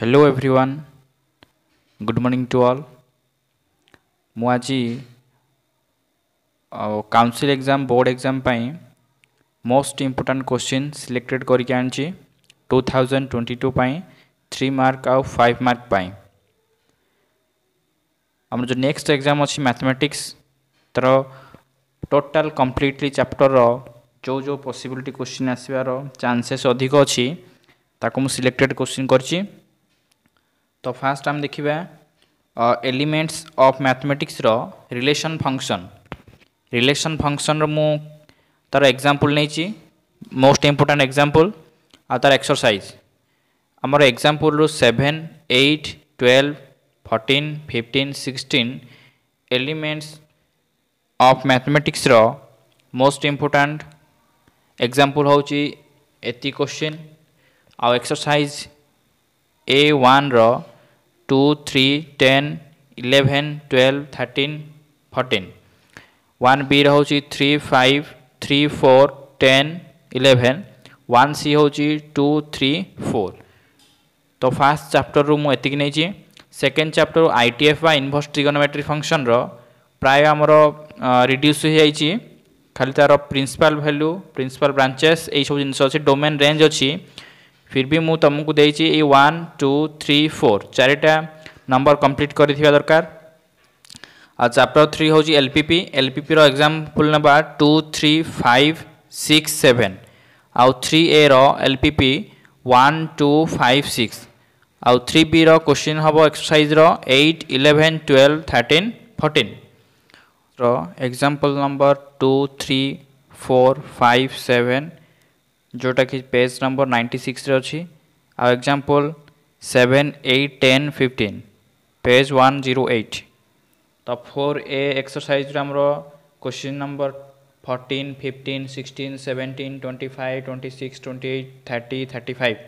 Hello everyone good morning to all ମୁଁ ଆଜି council exam board exam ପାଇଁ most important question selected କରିକି ଆଣିଛି ଟୁ ଥାଉଜେଣ୍ଡ ଟ୍ୱେଣ୍ଟି ଟୁ ପାଇଁ থ্রি মার্ক আউ ফাইভ মার্ক পাই আমার যে নেক্সট এক্সাম অছি ম্যাথমেটিক্স তার টোটাল কমপ্লিটলি চ্যাপ্টর যে যে পসিবিলিটি কোশ্চিন আসবার চান্সেস অধিক অছি তাকে মু সিলেক্টেড কোশ্চিন করছি ତ ଫାଷ୍ଟ ଆମେ ଦେଖିବା ଏଲିମେଣ୍ଟସ୍ ଅଫ୍ ମ୍ୟାଥମେଟିକ୍ସର ରିଲେସନ୍ ଫଙ୍କସନ୍ ରିଲେସନ୍ ଫଙ୍କସନ୍ର ମୁଁ ତା'ର ଏକ୍ଜାମ୍ପଲ୍ ନେଇଛି ମୋଷ୍ଟ ଇମ୍ପୋର୍ଟାଣ୍ଟ ଏକ୍ଜାମ୍ପଲ୍ ଆଉ ତା'ର ଏକ୍ସରସାଇଜ୍ ଆମର ଏକ୍ଜାମ୍ପଲ୍ରୁ seven eight twelve fourteen fifteen sixteen elements of ମ୍ୟାଥମେଟିକ୍ସର most important example ହେଉଛି ଏତି କୋଶ୍ଚିନ୍ ଆଉ exercise A ୱାନ୍ର two three ten eleven twelve thirteen fourteen one B রয়েছে three five three four ten eleven one C হচ্ছে two three four তো first chapter রু এতিকি নেইছি second chapter ITF বা ইনভর্স ট্রিগোনোমেট্রি ফংশন র প্রায় আমার রিডিউস হয়ে যাইছি খালি তার প্রিন্সিপাল ভ্যালু প্রিন্সিপাল ব্রাঞ্চেস এইসব জিনিস অছে ডোমেন রেঞ্জ অছি ফির বি মু তুমকু দেইছি এই ওয়ান টু থ্রি ফোর চারিটা নম্বর কমপ্লিট করে দরকার আর চ্যাপ্টর থ্রি হচ্ছে এলপিপি এলপিপি এক্সাম্পল নেবা two three five six seven আউ থ্রি এ রলপিপি ওয়ান টু ফাইভ সিক্স আউ থ্রি বি রোশ্চিন হব এক্সরসাইজর eight eleven twelve thirteen fourteen র example number two three four five seven ଯେଉଁଟାକି ପେଜ୍ ନମ୍ବର ନାଇଣ୍ଟି ସିକ୍ସରେ ଅଛି ଆଉ example seven eight ten fifteen page one zero eight ତ four A ଏକ୍ସରସାଇଜ୍ରୁ ଆମର question number fourteen fifteen sixteen seventeen twenty five twenty six twenty eight thirty thirty five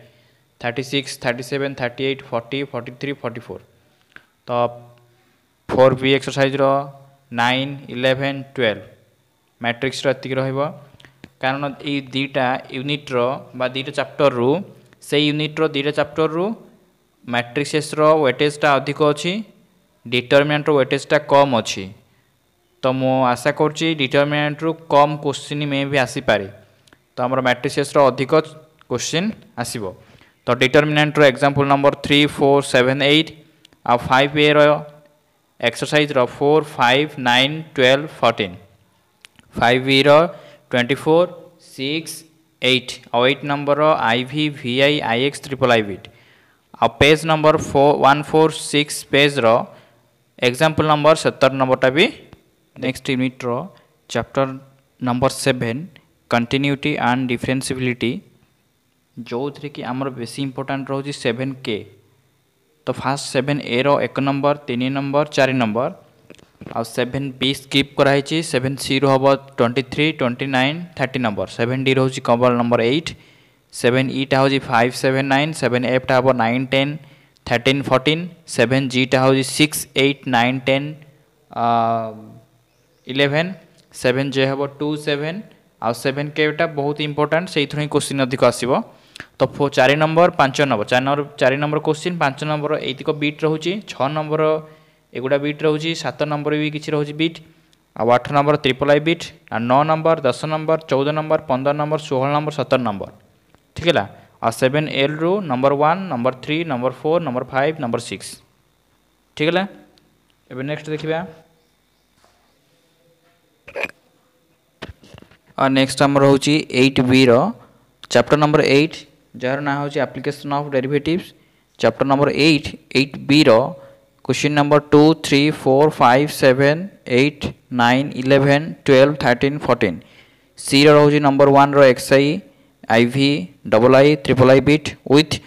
thirty six thirty seven thirty eight forty forty three forty four ତ four B ଏକ୍ସରସାଇଜ୍ର nine eleven twelve ମ୍ୟାଟ୍ରିକ୍ସର ଏତିକି ରହିବ କାରଣ ଏଇ ଦୁଇଟା ୟୁନିଟ୍ର ବା ଦୁଇଟା ଚାପ୍ଟରରୁ ସେଇ ୟୁନିଟ୍ର ଦୁଇଟା ଚାପ୍ଟରରୁ ମ୍ୟାଟ୍ରିକ୍ସେସ୍ର ୱେଟେଜ୍ଟା ଅଧିକ ଅଛି ଡିଟରମିନାଣ୍ଟର ୱେଟେଜ୍ଟା କମ୍ ଅଛି ତ ମୁଁ ଆଶା କରୁଛି ଡିଟରମିନାଣ୍ଟରୁ କମ୍ କୋଶ୍ଚିନ୍ ମେ ବି ଆସିପାରେ ତ ଆମର ମ୍ୟାଟ୍ରିକ୍ସେସ୍ର ଅଧିକ କୋଶ୍ଚିନ୍ ଆସିବ ତ ଡିଟରମିନାଣ୍ଟର example number three four seven eight ଆଉ ଫାଇଭ୍ ଏର ଏକ୍ସରସାଇଜ୍ର four five nine twelve fourteen five year six eight ଆଉ twenty six eight V number I VI IX triple আইভিট ଆଉ ପେଜ୍ ନମ୍ବର ଫୋ ୱାନ୍ ଫୋର୍ ସିକ୍ସ ପେଜ୍ର example number ସତର ନମ୍ବରଟା ବି next ୟୁନିଟ୍ର chapter number seven continuity and differentiability ଯେଉଁଥିରେ କି ଆମର ବେଶୀ ଇମ୍ପୋର୍ଟାଣ୍ଟ ରହୁଛି ସେଭେନ୍ କେ ତ ଫାର୍ଷ୍ଟ ସେଭେନ୍ ଏର ଏକ ନମ୍ବର ତିନି ନମ୍ବର ଚାରି ନମ୍ବର ଆଉ ସେଭେନ୍ ବି ସ୍କିପ୍ କରାହେଇଛି ସେଭେନ୍ ସିରୁ ହେବ twenty three twenty nine thirty number seven D ରହୁଛି କମ୍ବଲ ନମ୍ବର ଏଇଟ୍ ସେଭେନ୍ ଇଟା ହେଉଛି ଫାଇଭ୍ ସେଭେନ୍ ନାଇନ୍ ସେଭେନ୍ ଏଫ୍ଟା ହେବ nine ten thirteen fourteen seven জিটা হচ্ছে six eight nine ten eleven seven J হব টু সেভেন আভেন কেটা বহুত ইম্পর্টাট সেইথর হি কোশ্চিন অধিক আসব তো চারি নম্বর পাঁচ নম্বর চারি নম্বর চারি নম্বর কোশ্চিন পাঁচ নম্বর এইতিক বিট রয়েছে ছ নম্বর ଏଗୁଡ଼ା ବିଟ୍ ରହୁଛି ସାତ ନମ୍ବର ବି କିଛି ରହୁଛି ବିଟ୍ ଆଉ ଆଠ ନମ୍ବର ତ୍ରିପଲ ଆଇ ବିଟ୍ ଆଉ ନଅ ନମ୍ବର ଦଶ ନମ୍ବର ଚଉଦ ନମ୍ବର ପନ୍ଦର ନମ୍ବର ଷୋହଳ ନମ୍ବର ସତର ନମ୍ବର ଠିକ୍ ହେଲା ଆଉ seven ଏଲ୍ରୁ number one number three number four number five number six ଠିକ୍ ହେଲା ଏବେ ନେକ୍ସଟ ଦେଖିବା ଆଉ ନେକ୍ସଟ ଆମର ହେଉଛି ଏଇଟ୍ ବିର ଚାପ୍ଟର ନମ୍ବର ଏଇଟ୍ ଯାହାର ନାଁ ହେଉଛି application of derivatives chapter number eight eight Veer Question number 2, 3, 4, 5, 7, 8, 9, 11, 12, 13, 14. C rows number one रई आई भि double I triple I bit with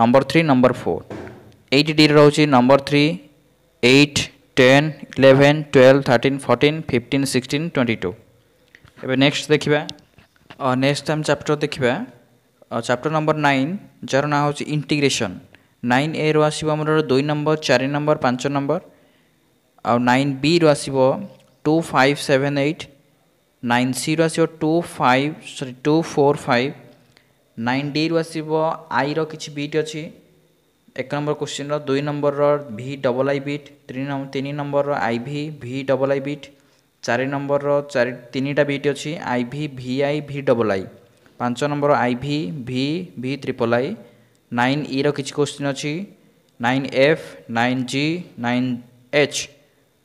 number three number four eight D rows number three eight ten eleven twelve thirteen fourteen fifteen sixteen twenty two एवं next देखा next आम chapter देखा chapter number nine जार ना हूँ integration nine ଏ ରୁ ଆସିବ ଆମର ଦୁଇ ନମ୍ବର ଚାରି ନମ୍ବର ପାଞ୍ଚ ନମ୍ବର ଆଉ ନାଇନ୍ ବିରୁ ଆସିବ two five seven eight nine ସିରୁ ଆସିବ two five sorry two four five nine ଡିରୁ ଆସିବ ଆଇର କିଛି ବିଟ୍ ଅଛି ଏକ ନମ୍ବର କୋଶ୍ଚିନ୍ର ଦୁଇ ନମ୍ବରର ଭି ଡବଲ୍ ଆଇ ବିଟ୍ ତିନି ନମ୍ବରର I V V double I bit ଚାରି ନମ୍ବରର ଚାରି ତିନିଟା ବିଟ୍ ଅଛି I V V I V double I ପାଞ୍ଚ number I V V V triple I nine ইর কিছু কোশ্চিন অছি nine F nine G nine H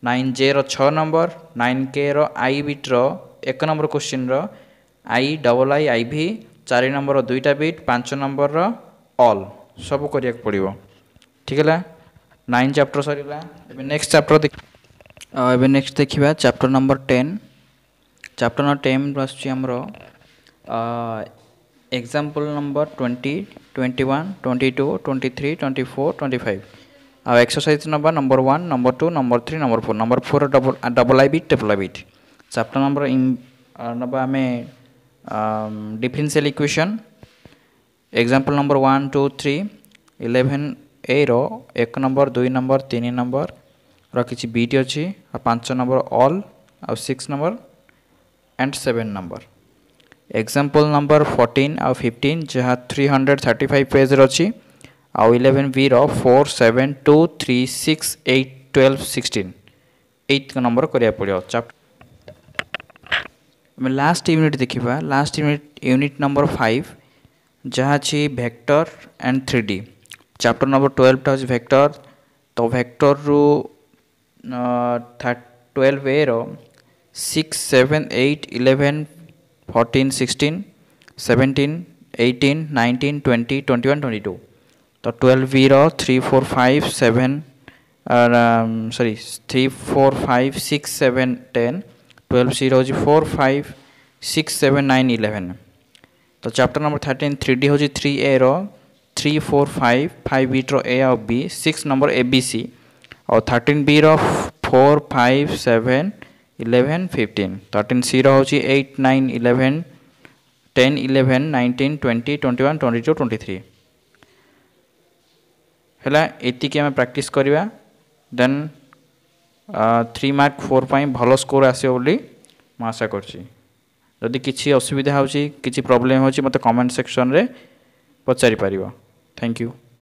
nine J র ছ নম্বর নাইন কে র আই বিট্র এক number কোশ্চিন্র I double I I V চারি নম্বর দুইটা বিট পাঁচ নম্বরর অল সবু করিয়া পড়ব ঠিক হল নাইন চ্যাপ্টর সরিলা এবে নেক্সট চ্যাপ্টর এবে নেক্সট দেখিবা chapter number ten chapter number ten আসছে আমার example number twenty twenty one twenty two twenty three twenty four twenty five ଆଉ ଏକ୍ସରସାଇଜ୍ ନେବା number one number two number three number four number four double double I bit double I bit chapter number ନେବା ଆମେ differential equation example number one two three eleven ଏର ଏକ number ଦୁଇ number ତିନି ନମ୍ବରର କିଛି beet ଅଛି ଆଉ ପାଞ୍ଚ ନମ୍ବର ଅଲ୍ ଆଉ six number and seven number example number fourteen ଆଉ ଫିଫ୍ଟିନ୍ ଯାହା ଥ୍ରୀ ହଣ୍ଡ୍ରେଡ଼ ଥାର୍ଟି ଫାଇଭ୍ ପେଜ୍ର ଅଛି ଆଉ ଇଲେଭେନ୍ ବିର four seven two three six eight twelve sixteen eight number କରିବାକୁ ପଡ଼ିବ ଚାପ୍ଟର ଆମେ ଲାଷ୍ଟ ୟୁନିଟ୍ ଦେଖିବା last unit unit number five ଯାହା ଅଛି vector and three D chapter number ଟୁଏଲ୍ଭଟା ହେଉଛି ଭେକ୍ଟର ତ ଭେକ୍ଟରରୁ ଟୁଏଲ୍ଭ ଏର six seven eight eleven fourteen sixteen seventeen eighteen nineteen twenty twenty one twenty two তো টুয়েলভ বির three four five seven sorry three four five six seven ten twelve সির হচ্ছে four five six seven nine eleven তো chapter number thirteen three D হচ্ছে three A R three four five five বিট্র A R B six number A B C R thirteen B R four five seven eleven fifteen thirteen C रोचे eight nine eleven ten eleven nineteen twenty twenty one twenty two twenty three है ये आम प्राक्ट करवा दे three mark four पर भल score आसो मुशा आशा करदी किसी असुविधा हो प्रोब्लेम हो मत कमेंट सेक्शन में पचारिपर थैंक यू